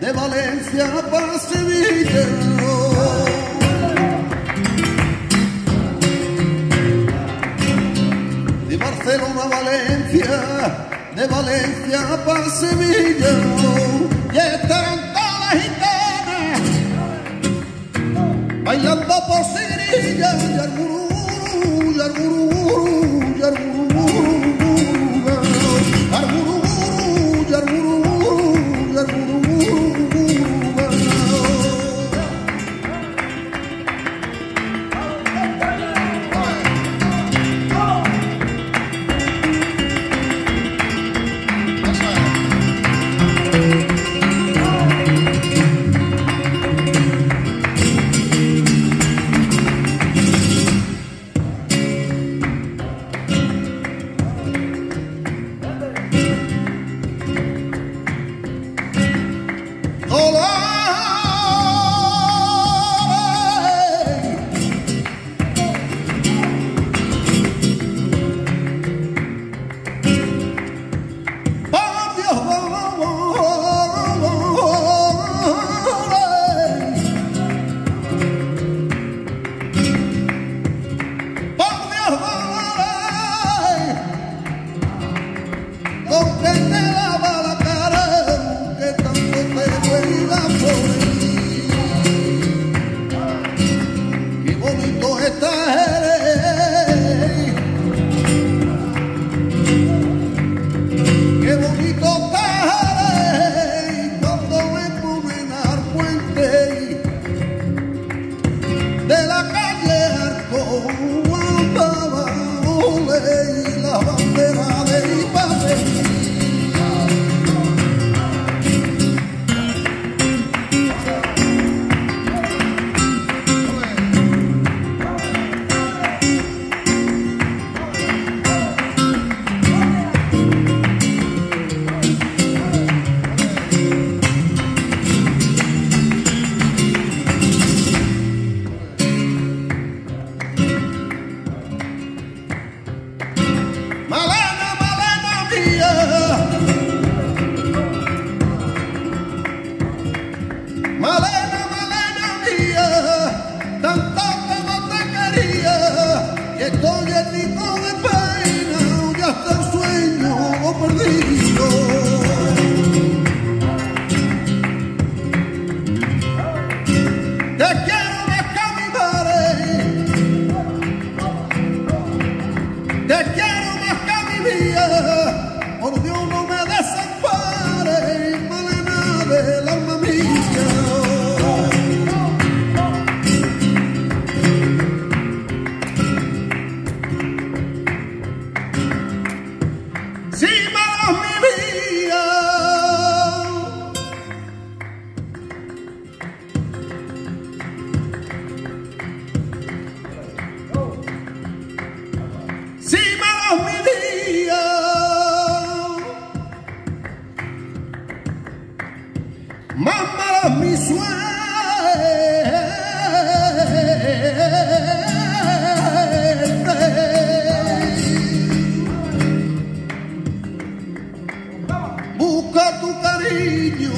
de Valencia para Sevilla. De Barcelona a Valencia, de Valencia para Sevilla, y estarán bendito estás eres. Qué bonito estás eres, cuando me ponen al puente de la calle Arco, guantaba, baby. Mamá mi suerte. Busca tu cariño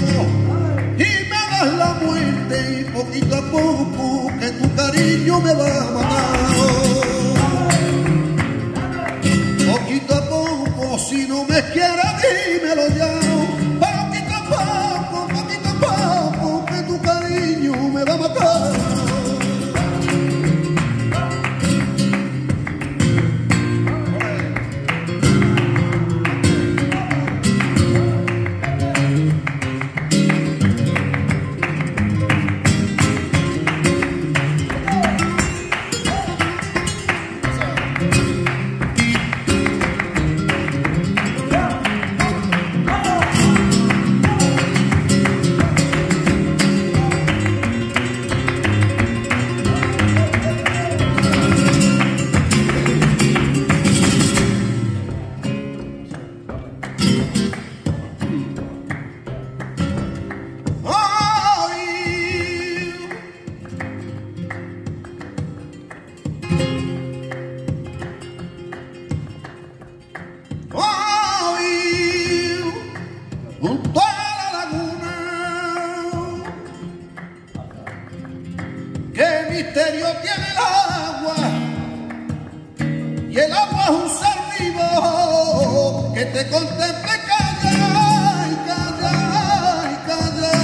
y me das la muerte y poquito a poco que tu cariño me va a matar. Poquito a poco si no me quieres misterio tiene el agua. Y el agua es un ser vivo que te contempla y calla y calla y calla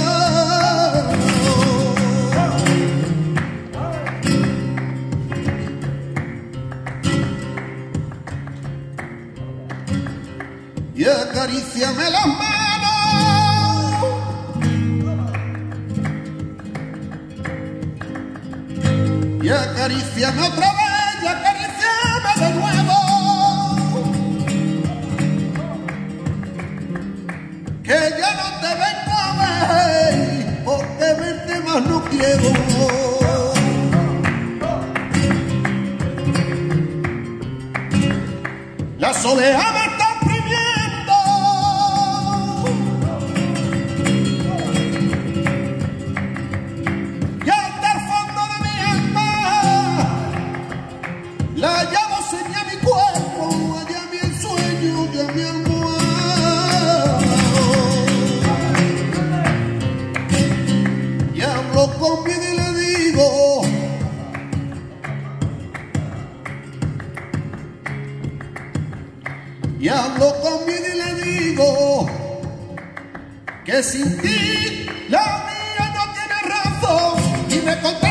y acariciame las manos. Y acaríciame otra vez, y acaríciame de nuevo. Que ya no te vengo a ver, porque verte más no quiero. La soledad Y hablo conmigo y le digo que sin ti la mía no tiene razón. Y me contesta